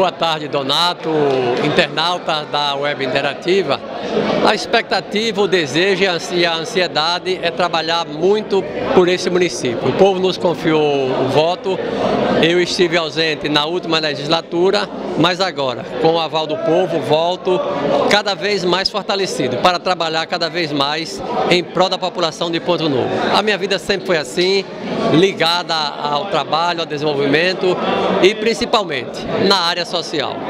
Boa tarde, Donato, internauta da Web Interativa. A expectativa, o desejo e a ansiedade é trabalhar muito por esse município. O povo nos confiou o voto, eu estive ausente na última legislatura, mas agora, com o aval do povo, volto cada vez mais fortalecido para trabalhar cada vez mais em prol da população de Ponto Novo. A minha vida sempre foi assim, ligada ao trabalho, ao desenvolvimento e principalmente na área social.